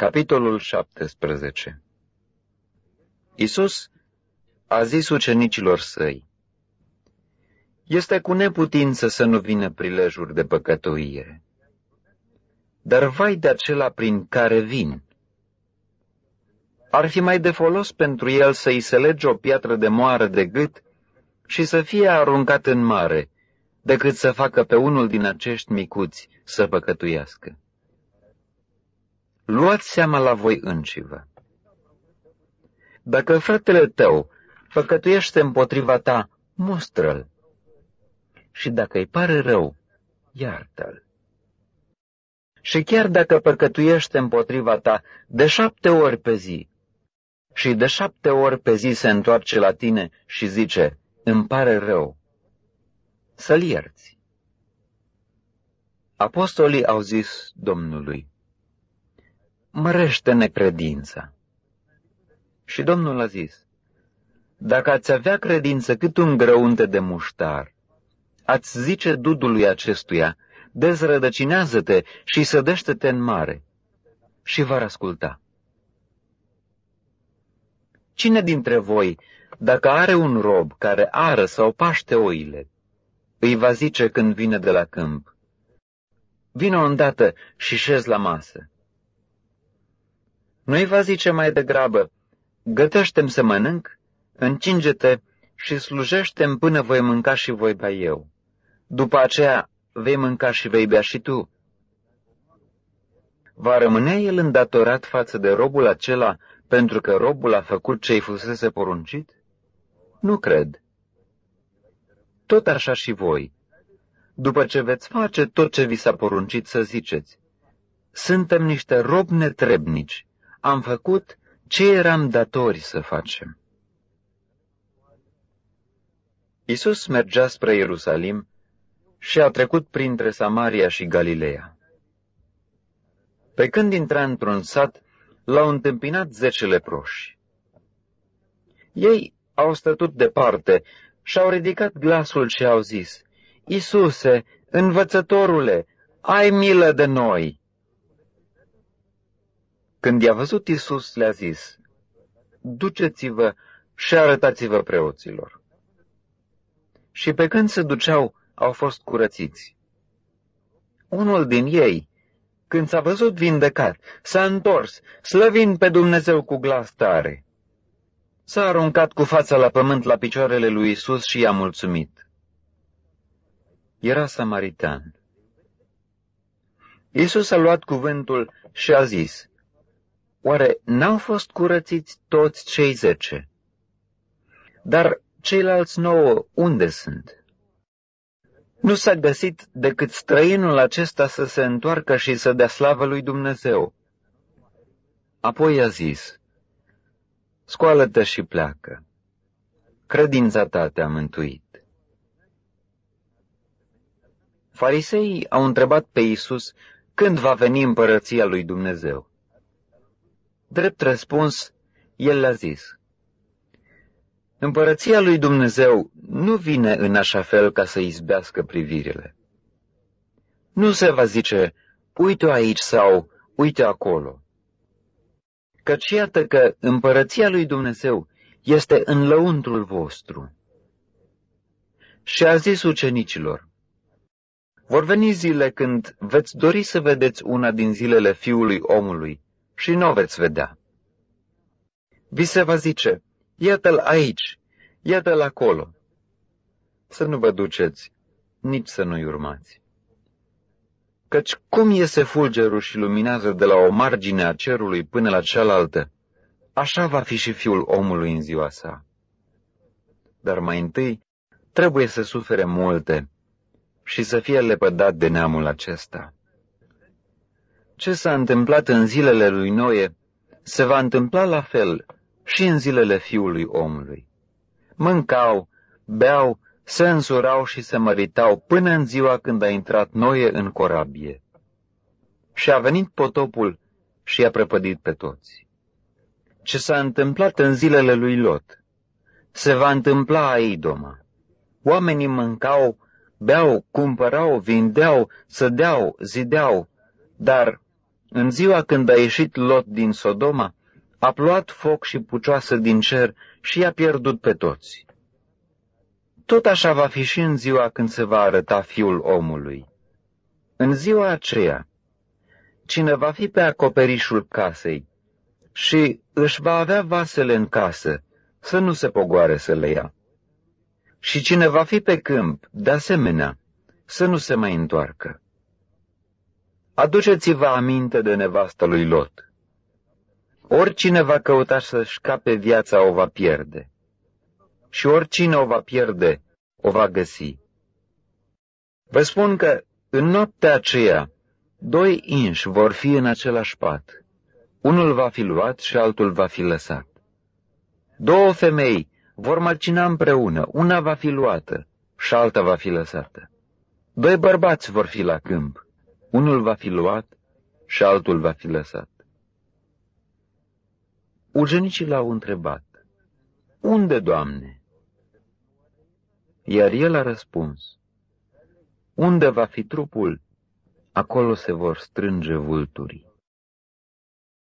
Capitolul 17 Isus a zis ucenicilor săi, Este cu neputință să nu vină prilejuri de păcătuire, dar vai de acela prin care vin. Ar fi mai de folos pentru el să-i se lege o piatră de moară de gât și să fie aruncat în mare, decât să facă pe unul din acești micuți să păcătuiască. Luați seama la voi înșivă. Dacă fratele tău păcătuiește împotriva ta, mustră-l. Și dacă îi pare rău, iartă-l. Și chiar dacă păcătuiește împotriva ta de șapte ori pe zi, și de șapte ori pe zi se întoarce la tine și zice, îmi pare rău, să-l ierți. Apostolii au zis Domnului, mărește necredința. Și Domnul a zis, dacă ați avea credință cât un grăunte de muștar, ați zice dudului acestuia, dezrădăcinează-te și sădește-te în mare, și va asculta. Cine dintre voi, dacă are un rob care ară sau paște oile, îi va zice când vine de la câmp, Vino îndată și șez la masă. Nu-i va zice mai degrabă, gătește-mi să mănânc, încinge-te și slujește-mi până voi mânca și voi bea eu. După aceea vei mânca și vei bea și tu. Va rămâne el îndatorat față de robul acela pentru că robul a făcut ce-i fusese poruncit? Nu cred. Tot așa și voi. După ce veți face tot ce vi s-a poruncit să ziceți, suntem niște robi netrebnici, am făcut ce eram datori să facem. Isus mergea spre Ierusalim și a trecut printre Samaria și Galileea. Pe când intra într-un sat, l-au întâmpinat zece leproși. Ei au stătut departe și-au ridicat glasul și au zis, Isuse, învățătorule, ai milă de noi! Când i-a văzut Isus, le-a zis, Duceți-vă și arătați-vă preoților. Și pe când se duceau, au fost curățiți. Unul din ei, când s-a văzut vindecat, s-a întors, slăvind pe Dumnezeu cu glas tare. S-a aruncat cu fața la pământ la picioarele lui Isus și i-a mulțumit. Era samaritan. Isus a luat cuvântul și a zis, Oare n-au fost curățiți toți cei zece? Dar ceilalți nouă unde sunt? Nu s-a găsit decât străinul acesta să se întoarcă și să dea slavă lui Dumnezeu. Apoi a zis, Scoală-te și pleacă. Credința ta te-a mântuit. Fariseii au întrebat pe Isus când va veni împărăția lui Dumnezeu. Drept răspuns, el le-a zis, Împărăția lui Dumnezeu nu vine în așa fel ca să izbească privirile. Nu se va zice, uite aici sau uite acolo. Căci iată că împărăția lui Dumnezeu este în lăuntrul vostru. Și a zis ucenicilor, vor veni zile când veți dori să vedeți una din zilele fiului omului și nu o veți vedea. Vi se va zice, Iată-l aici, iată-l acolo. Să nu vă duceți, nici să nu-i urmați. Căci cum iese fulgerul și luminează de la o margine a cerului până la cealaltă, așa va fi și fiul omului în ziua sa. Dar mai întâi trebuie să sufere multe și să fie lepădat de neamul acesta. Ce s-a întâmplat în zilele lui Noe se va întâmpla la fel și în zilele fiului omului. Mâncau, beau, se însurau și se măritau până în ziua când a intrat Noie în corabie. Și a venit potopul și i-a prăpădit pe toți. Ce s-a întâmplat în zilele lui Lot, se va întâmpla a Idoma. Oamenii mâncau, beau, cumpărau, vindeau, sădeau, zideau, dar În ziua când a ieșit Lot din Sodoma, a plouat foc și pucioasă din cer și i-a pierdut pe toți. Tot așa va fi și în ziua când se va arăta fiul omului. În ziua aceea, cine va fi pe acoperișul casei și își va avea vasele în casă, să nu se pogoare să le ia. Și cine va fi pe câmp, de asemenea, să nu se mai întoarcă. Aduceți-vă aminte de nevasta lui Lot. Oricine va căuta să-și cape viața o va pierde, și oricine o va pierde, o va găsi. Vă spun că în noaptea aceea, doi inși vor fi în același pat. Unul va fi luat și altul va fi lăsat. Două femei vor mărcina împreună, una va fi luată și alta va fi lăsată. Doi bărbați vor fi la câmp, unul va fi luat și altul va fi lăsat. Ugenicii l-au întrebat, Unde, Doamne? Iar el a răspuns, Unde va fi trupul, acolo se vor strânge vulturii.